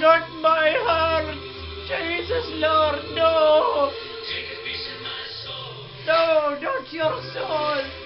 Not my heart! Jesus Lord, no! No, not your soul!